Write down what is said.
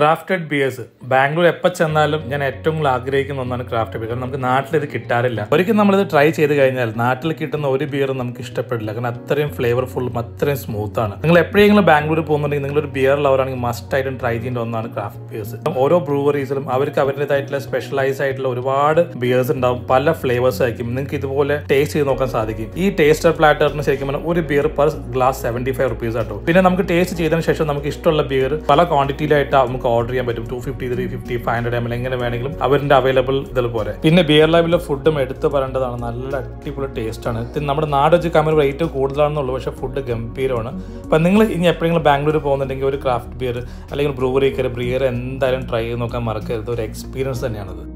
Crafted bears Bangalore എപ്പോൾ ചെന്നാലും ഞാൻ ഏറ്റവും കൂടുതൽ ആഗ്രഹിക്കുന്ന ഒന്നാണ് ക്രാഫ്റ്റ് ബിയർ കാരണം നമുക്ക് നാട്ടിൽ ഇത് കിട്ടാറില്ല. ഒരിക്കലും നമ്മളിത് ട്രൈ ചെയ്ത് കഴിഞ്ഞാൽ നാട്ടിൽ കിട്ടുന്ന ഒരു ബിയറും നമുക്ക് ഇഷ്ടപ്പെടില്ല. കാരണം അത്രയും ഫ്ലേവർഫുള്ളും അത്രയും സ്മൂത്ത് ആണ്. നിങ്ങൾ എപ്പോഴെങ്കിലും ബാംഗ്ലൂർ പോകുന്നുണ്ടെങ്കിൽ നിങ്ങളൊരു ബിയർ ലവറാണെങ്കിൽ മസ്റ്റ് ആയിട്ടും ട്രൈ ചെയ്യേണ്ട ഒന്നാണ് ക്രാഫ്റ്റ് ബിയേഴ്സ് ഓരോ ബ്രൂവറീസിലും അവർക്ക് അവരുടേതായിട്ടുള്ള സ്പെഷ്യലൈസ് ആയിട്ടുള്ള ഒരുപാട് ബിയേഴ്സ് ഉണ്ടാവും. പല ഫ്ലേവേഴ്സ് ആയിരിക്കും. നിങ്ങൾക്ക് ഇതുപോലെ ടേസ്റ്റ് ചെയ്ത് നോക്കാൻ സാധിക്കും. ഈ ടേസ്റ്റർ പ്ലാറ്ററിന് ശരിക്കും പറഞ്ഞാൽ ഒരു beer per glass seventy five rupees ആട്ടോ പിന്നെ നമുക്ക് ടേസ്റ്റ് ചെയ്തതിന് ശേഷം നമുക്ക് ഇഷ്ടമുള്ള ബിയർ പല ക്വാണ്ടിറ്റിയിലായിട്ട് നമുക്ക് ഓർഡർ ചെയ്യാൻ പറ്റും. Two fifty three fifty five hundred M L എങ്ങനെ വേണമെങ്കിലും അവരുടെ അവൈലബിൾ ഇതുപോലെ പിന്നെ ബിയർ ലൈവിലെ ഫുഡും എടുത്ത് പറയേണ്ടതാണ്. നല്ല അടിപൊളി ടേസ്റ്റ് ആണ്. നമ്മുടെ നാട് വെച്ച് കമ്മൽ റേറ്റ് കൂടുതലാണെന്നുള്ളൂ. പക്ഷേ ഫുഡ് ഗംഭീരമാണ്. അപ്പം നിങ്ങൾ ഇനി എപ്പോഴെങ്കിലും ബാംഗ്ലൂർ പോകുന്നുണ്ടെങ്കിൽ ഒരു ക്രാഫ്റ്റ് ബിയർ അല്ലെങ്കിൽ ബ്രൂവറി കയറി ബിയർ എന്തായാലും ട്രൈ ചെയ്ത് നോക്കാൻ മറക്കരുത്. ഒരു എക്സ്പീരിയൻസ് തന്നെയാണത്.